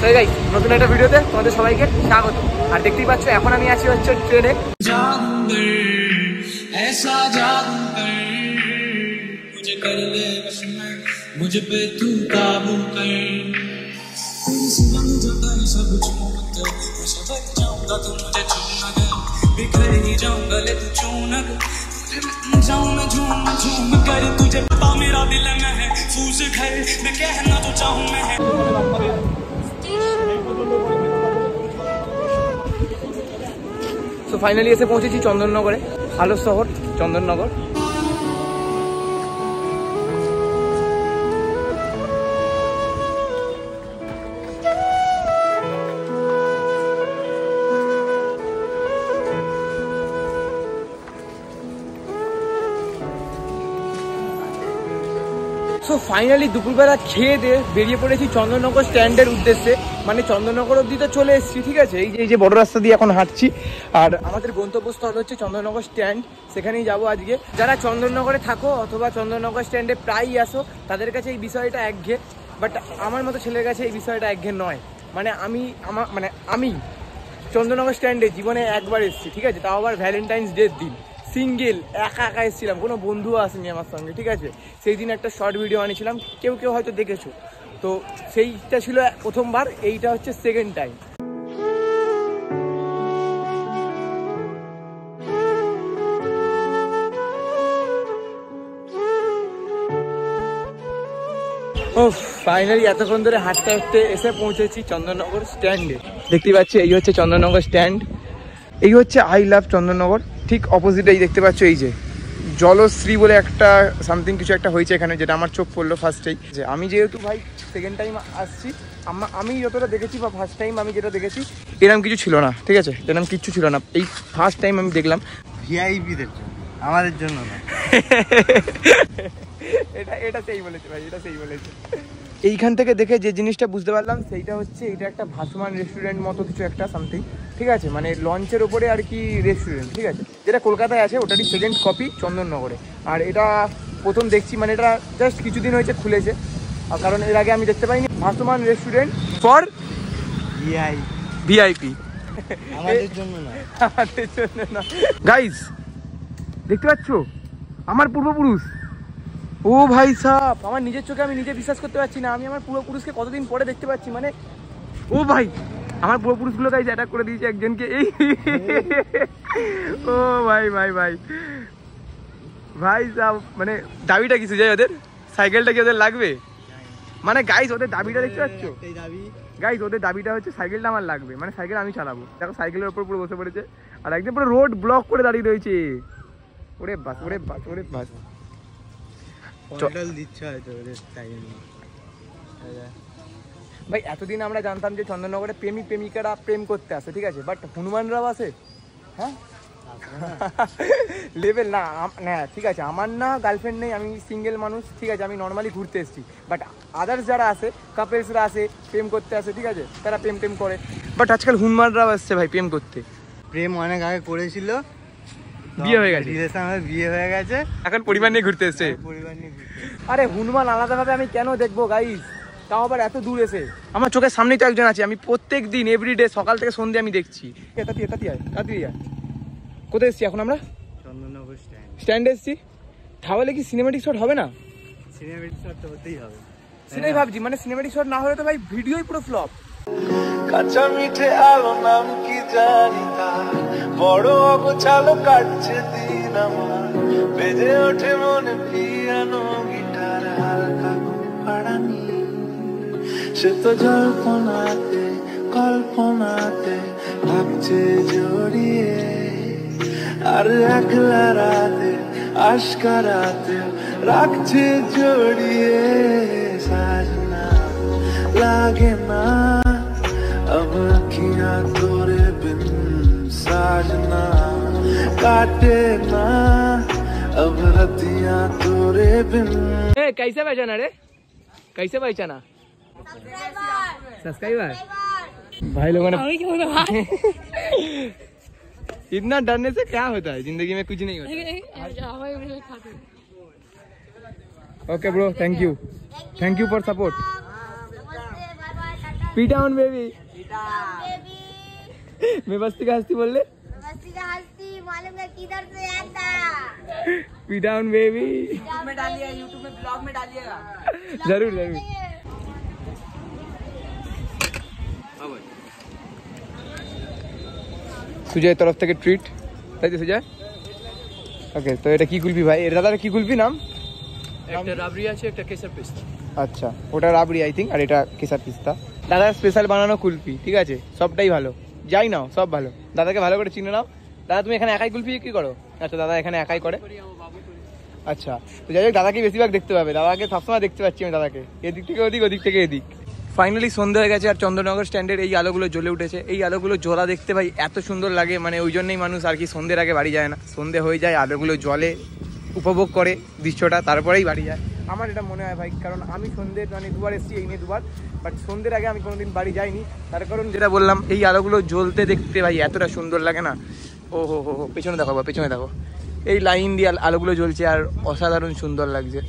তো গাই নতুন একটা ভিডিওতে তোমাদের সবাইকে স্বাগত আর দেখতেই পাচ্ছ এখন আমি আছি হচ্ছে ট্রেনে जादू कर ऐसा जादू कर मुझे कर ले बस मैं मुझ पे तू काबू कर तेरी सुबह मुझे कर सब चूमत मैं समझ जाऊंगा तू मुझे चूना कर बिखर ही जाऊंगा ले तू चूना कर तुझे मैं जाऊं मैं झूम झूम कर तुझे पता मेरा दिल में है फूस घर ফাইনালি এসে পৌঁছেছি চন্দননগরে ভালো শহর চন্দননগর। সো ফাইনালি দুপুরবেলা খেয়ে দিয়ে বেরিয়ে পড়েছি চন্দননগর স্ট্যান্ডের উদ্দেশ্যে। মানে চন্দননগর অব্দি তো চলে এসেছি, ঠিক আছে? এই যে এই যে বড় রাস্তা দিয়ে এখন হাঁটছি। আর আমাদের গন্তব্যস্থল হচ্ছে চন্দননগর স্ট্যান্ড। সেখানেই যাব আজকে। যারা চন্দননগরে থাকো অথবা চন্দননগর স্ট্যান্ডে প্রায়ই আসো, তাদের কাছে এই বিষয়টা একঘে বাট আমার মতো ছেলের কাছে এই বিষয়টা একঘে নয়। মানে আমি আমার মানে আমি চন্দননগর স্ট্যান্ডে জীবনে একবার এসেছি, ঠিক আছে? তাও আবার ভ্যালেন্টাইন্স ডের দিন। সিঙ্গেল, একা একা এসেছিলাম। কোনো বন্ধুও আসেনি আমার সঙ্গে, ঠিক আছে? সেই দিন একটা শর্ট ভিডিও আনিয়েছিলাম, কেউ কেউ হয়তো দেখেছ। তো সেইটা ছিল প্রথমবার, এইটা হচ্ছে সেকেন্ড টাইম ও ফাইনালি এতক্ষণ ধরে হাঁটতে হাঁটতে এসে পৌঁছেছি চন্দননগর স্ট্যান্ডে দেখতে পাচ্ছি, এই হচ্ছে চন্দননগর স্ট্যান্ড এই হচ্ছে আই লাভ চন্দননগর। ঠিক অপোজিটেই দেখতে পাচ্ছ এই যে জলশ্রী বলে একটা সামথিং কিছু একটা হয়েছে এখানে যেটা আমার চোখ পড়ল ফার্স্টেই যে আমি যেহেতু ভাই সেকেন্ড টাইম আসছি আমা- যতটা দেখেছি বা ফার্স্ট টাইম আমি যেটা দেখেছি এরকম কিছু ছিল না ঠিক আছে? এরকম কিচ্ছু ছিল না। এই ফার্স্ট টাইম আমি দেখলাম। ভিআইপিদের জন্য আমাদের জন্য না। এটা এটা সেই বলেছে ভাই এটা সেই বলেছে। এইখান থেকে দেখে যে জিনিসটা বুঝতে পারলাম সেইটা হচ্ছে এটা একটা ভাসমান রেস্টুরেন্ট মতো কিছু একটা সামথিং ঠিক আছে মানে লঞ্চের ওপরে আর কি রেস্টুরেন্ট ঠিক আছে? যেটা কলকাতায় আছে ওটারই সেকেন্ড কপি চন্দননগরে। আর এটা প্রথম দেখছি মানে এটা জাস্ট কিছুদিন হয়েছে খুলেছে। আর কারণ এর আগে আমি দেখতে পাইনি ভাসমান রেস্টুরেন্ট ফর ভিআই ভিআইপি আমাদের জন্য না। আমাদের জন্য না। গাইস দেখতে পাচ্ছ? আমার পূর্বপুরুষ। ও ভাই সাপ আমার নিজের চোখে আমি নিজে বিশ্বাস করতে পারছি না। আমি আমার পূর্বপুরুষকে কতদিন পরে দেখতে পাচ্ছি মানে ও ভাই আমার পূর্বপুরুষগুলো গাইজ অ্যাটাক করে দিয়েছে একজনকে। এই ও ভাই ভাই ভাই। ভাই সাপ মানে দাবিটা কিছু যায় ওদের? সাইকেলটা কি ওদের লাগবে? মানে গাইস ওদের দাবিটা দেখতে পাচ্ছ? গাইস ওদের দাবিটা হচ্ছে সাইকেলটা আমার লাগবে। মানে সাইকেল আমি চালাবো। দেখো সাইকেলের উপর পুরো বসে পড়েছে। আর একদম পুরো রোড ব্লক করে দাঁড়িয়ে রয়েছে। ওরে বাস ওরে বাস ওরে বাস দিচ্ছে হয়তো ওদের তাই ভাই এতদিন আমরা জানতাম যে চন্দননগরে প্রেমিক প্রেমিকারা প্রেম করতে আসে ঠিক আছে? বাট হনুমানরাও আসে? হ্যাঁ? লেভেল না হ্যাঁ ঠিক আছে আমার না গার্লফ্রেন্ড নেই আমি সিঙ্গেল মানুষ ঠিক আছে আমি নর্মালি ঘুরতে এসেছি। বাট আদার্স যারা আসে কাপেলসরা আসে প্রেম করতে আসে ঠিক আছে তারা প্রেম প্রেম করে। বাট আজকাল হনুমানরাও আসছে ভাই প্রেম করতে। প্রেম অনেক আগে করেছিল। বিয়ে হয়ে গেছে। রিলেশন বিয়ে হয়ে গেছে। এখন পরিবার নিয়ে ঘুরতে এসছে। পরিবার নিয়ে আরে হনুমান আলাদাভাবে আমি কেন দেখব গাইস তাও আবার এত দূর এসে? আমার চোখের সামনেই তো একজন আছে আমি প্রত্যেক দিন এভরিডে সকাল থেকে সন্ধ্যে আমি দেখছি। তাড়াতাড়ি তাড়াতাড়ি আয় তাড়াতাড়ি আয়। কোথায় এসছি এখন আমরা? চন্দননগর স্ট্যান্ড স্ট্যান্ডে এসছি। তাহলে কি সিনেমেটিক শট হবে না? সিনেমেটিক শট তো হতেই হবে। সেটাই ভাবছি মানে সিনেমেটিক শট না হলে তো ভাই ভিডিওই পুরো ফ্লপ কাঁচা মিঠে আলো নাম কি জানি তা? বড় অগোছালো কাটছে দিন আমার। বেজে ওঠে মনে পিয়ানো গিটার। সে তো জল্পনাতে কল্পনাতে ভাবছে জড়িয়ে আর একলা রাতে আশকারাতে রাখছে জড়িয়ে সাজনা লাগে না अब अखियां तोरे बिन साजना काटे ना अब रतियां तोरे बिन ए कैसे पहचाना रे कैसे पहचाना सब्सक्राइबर भाई लोगों ने इतना डरने से क्या होता है? ज़िंदगी में कुछ नहीं होता। Okay bro thank you thank you for support पीटा डाउन बेबी बेबी मैं बस्ती का हस्ती बोल ले। मस्ती का हस्ती मालूम है किधर से आता पी डाउन बेबी में डालिए यूट्यूब में ब्लॉग में डालिएगा। ज़रूर ज़रूर। সুজয়ের তরফ থেকে ট্রিট তাই তো সুজয়? ওকে তো এটা কি কুলপি ভাই? এর দাদার কি কুলপি নাম? একটা রাবড়ি আছে একটা কেসার পেস্তা। আচ্ছা ওটা রাবড়ি আই থিঙ্ক আর এটা কেসার পিস্তা। দাদার স্পেশাল বানানো কুলপি ঠিক আছে? সবটাই ভালো। যাই নাও সব ভালো। দাদাকে ভালো করে চিনে নাও। দাদা তুমি এখানে একাই কুলপি কি করো? আচ্ছা দাদা এখানে একাই করে। আচ্ছা তো যাই হোক দাদাকে বেশিরভাগ দেখতে পাবে। দাদাকে সবসময় দেখতে পাচ্ছি আমি দাদাকে। এদিক থেকে ওদিক ওদিক থেকে এদিক। ফাইনালি সন্ধ্যা হয়ে গেছে আর চন্দ্রনগর স্ট্যান্ডের এই আলোগুলো জ্বলে উঠেছে। এই আলোগুলো জ্বলা দেখতে ভাই এত সুন্দর লাগে মানে ওই জন্যই মানুষ আর কি সন্ধ্যের আগে বাড়ি যায় না। সন্ধে হয়ে যায়, আলোগুলো জলে উপভোগ করে দৃশ্যটা, তারপরেই বাড়ি যায়। আমার এটা মনে হয় ভাই, কারণ আমি সন্ধ্যে মানে দুবার এসেছি, এই নিয়ে দুবার বাট সন্ধ্যের আগে আমি কোনোদিন বাড়ি যাইনি। তার কারণ যেটা বললাম, এই আলোগুলো জ্বলতে দেখতে ভাই এতটা সুন্দর লাগে না। ও হো হো হো, পেছনে দেখো বা পেছনে দেখো এই লাইন দিয়ে আলোগুলো জ্বলছে আর অসাধারণ সুন্দর লাগছে।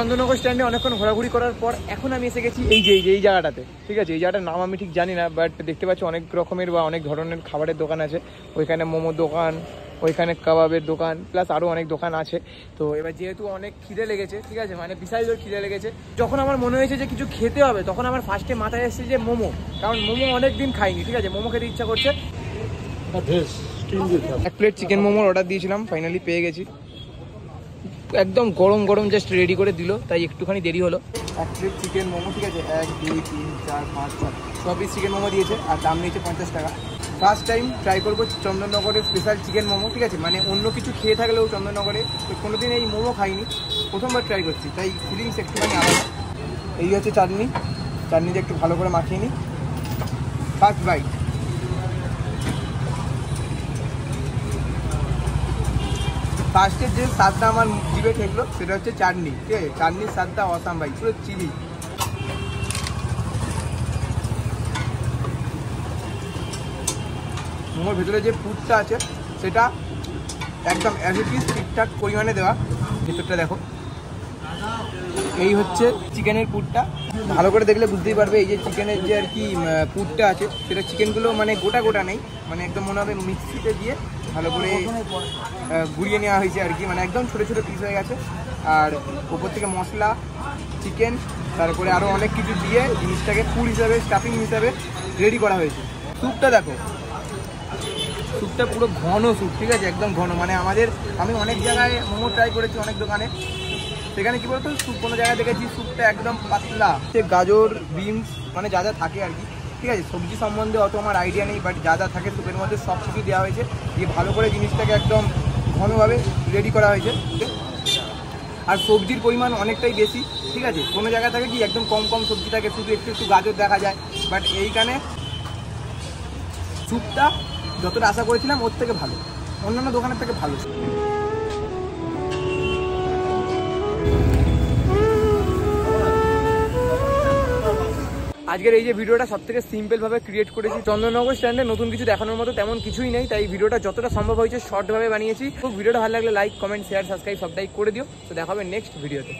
তো চন্দ্রনগর স্ট্যান্ডে অনেকক্ষণ ঘোরাঘুরি করার পর এখন আমি এসে গেছি এই যে এই যে এই জায়গাটাতে। ঠিক আছে? এই জায়গাটার নাম আমি ঠিক জানি না বাট দেখতে পাচ্ছি অনেক রকমের বা অনেক ধরনের খাবারের দোকান আছে। ওইখানে মোমোর দোকান ওইখানে কাবাবের দোকান প্লাস আরও অনেক দোকান আছে। তো এবার যেহেতু অনেক খিদে লেগেছে ঠিক আছে? মানে বিশাল জোর খিদে লেগেছে। যখন আমার মনে হয়েছে যে কিছু খেতে হবে তখন আমার ফার্স্টে মাথায় এসেছে যে মোমো। কারণ মোমো অনেক দিন খাইনি ঠিক আছে? মোমো খেতে ইচ্ছা করছে। এক প্লেট চিকেন মোমোর অর্ডার দিয়েছিলাম ফাইনালি পেয়ে গেছি। একদম গরম গরম জাস্ট রেডি করে দিল, তাই একটুখানি দেরি হলো। এক প্লেট চিকেন মোমো, ঠিক আছে? এক, দুই, তিন, চার, পাঁচ, ছয়। ছ পিস চিকেন মোমো দিয়েছে, আর দাম নিয়েছে পঞ্চাশ টাকা। ফার্স্ট টাইম ট্রাই করব চন্দননগরের স্পেশাল চিকেন মোমো, ঠিক আছে? মানে অন্য কিছু খেয়ে থাকলেও চন্দননগরে কোনোদিন এই মোমো খাইনি। প্রথমবার ট্রাই করছি, তাই ফিলিংস একটুখানি আলাদা। এই হচ্ছে চাটনি। চাটনি দিয়ে একটু ভালো করে মাখিয়ে নিই ফার্স্ট বাইট ফার্স্টের যে স্বাদটা আমার জিভে ঠেকলো, সেটা হচ্ছে চাটনি, ঠিক আছে? চাটনির স্বাদটা অসাম ভাই, পুরো চিলি মোমোর ভেতরে যে পুরটা আছে, সেটা একদম অ্যাসিটিস ঠিকঠাক পরিমাণে দেওয়া। ভেতরটা দেখো। এই হচ্ছে চিকেনের পুরটা। ভালো করে দেখলে বুঝতেই পারবে, এই যে চিকেনের যে আর কি পুরটা আছে, সেটা চিকেনগুলো মানে গোটা গোটা নেই মানে একদম মনে হবে মিক্সিতে দিয়ে ভালো করে গুঁড়িয়ে নেওয়া হয়েছে আর কি। মানে একদম ছোটো ছোটো পিস হয়ে গেছে। আর উপর থেকে মশলা চিকেন তারপরে আরও অনেক কিছু দিয়ে জিনিসটাকে ফুল হিসাবে স্টাফিং হিসাবে রেডি করা হয়েছে। স্যুপটা দেখো। স্যুপটা পুরো ঘন স্যুপ ঠিক আছে? একদম ঘন। মানে আমাদের, আমি অনেক জায়গায় মোমো ট্রাই করেছি, অনেক দোকানে। সেখানে কি বলতো? স্যুপ কোনো জায়গায় দেখেছি স্যুপটা একদম পাতলা। সে গাজর বিনস মানে যা যা থাকে আর কি। ঠিক আছে, সবজি সম্বন্ধে অত আমার আইডিয়া নেই বাট যা যা থাকে সুপের মধ্যে সব কিছু দেওয়া হয়েছে। দিয়ে ভালো করে জিনিসটাকে একদম ঘনভাবে রেডি করা হয়েছে। আর সবজির পরিমাণ অনেকটাই বেশি, ঠিক আছে? কোনো জায়গায় থাকে কি একদম কম কম সবজি থাকে, শুধু একটু একটু গাজর দেখা যায়। বাট এইখানে স্যুপটা যতটা আশা করেছিলাম, ওর থেকে ভালো। অন্যান্য দোকানের থেকে ভালো। আজকের এই যে ভিডিওটা সব থেকে সিম্পল ভাবে ক্রিয়েট করেছি, চন্দ্রনগর স্ট্যান্ডে নতুন কিছু দেখানোর মতো তেমন কিছুই নেই, তাই ভিডিওটা যতটা সম্ভব হয়েছে শর্ট ভাবে বানিয়েছি। তো ভিডিওটা ভালো লাগলে লাইক কমেন্ট শেয়ার সাবস্ক্রাইব সবটাই করে দিও। তো দেখাবে নেক্সট ভিডিওতে